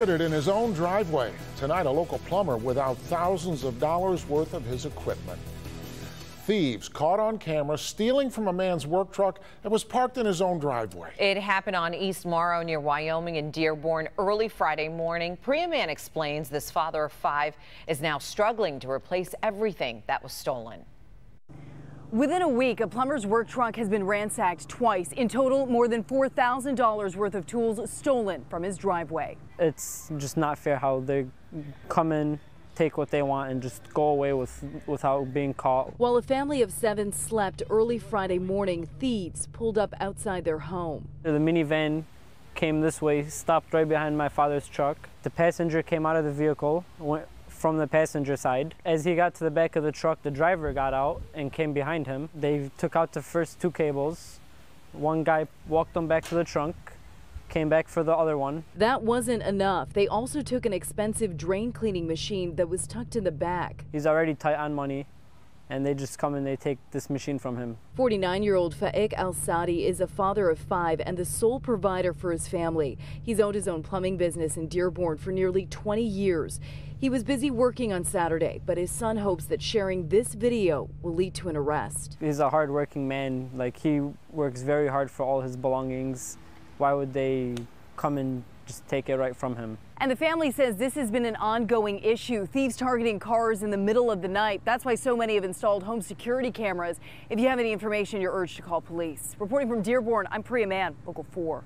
in his own driveway. Tonight, a local plumber without thousands of dollars worth of his equipment. Thieves caught on camera stealing from a man's work truck that was parked in his own driveway. It happened on East Morrow near Wyoming and Dearborn early Friday morning. Priya Mann explains this father of five is now struggling to replace everything that was stolen. Within a week, a plumber's work truck has been ransacked twice. In total, more than $4,000 worth of tools stolen from his driveway. It's just not fair how they come in, take what they want, and just go away with, without being caught. While a family of seven slept early Friday morning, thieves pulled up outside their home. The minivan came this way, stopped right behind my father's truck. The passenger came out of the vehicle, went from the passenger side. As he got to the back of the truck, the driver got out and came behind him. They took out the first two cables. One guy walked them back to the trunk, came back for the other one. That wasn't enough. They also took an expensive drain cleaning machine that was tucked in the back. He's already tight on money and they just come and they take this machine from him. 49 year old Faik Al Sadi is a father of five and the sole provider for his family. He's owned his own plumbing business in Dearborn for nearly 20 years. He was busy working on Saturday, but his son hopes that sharing this video will lead to an arrest. He's a hardworking man. Like, he works very hard for all his belongings. Why would they come and just take it right from him? And the family says this has been an ongoing issue. Thieves targeting cars in the middle of the night. That's why so many have installed home security cameras. If you have any information, you're urged to call police. Reporting from Dearborn, I'm Priya Mann, Local 4.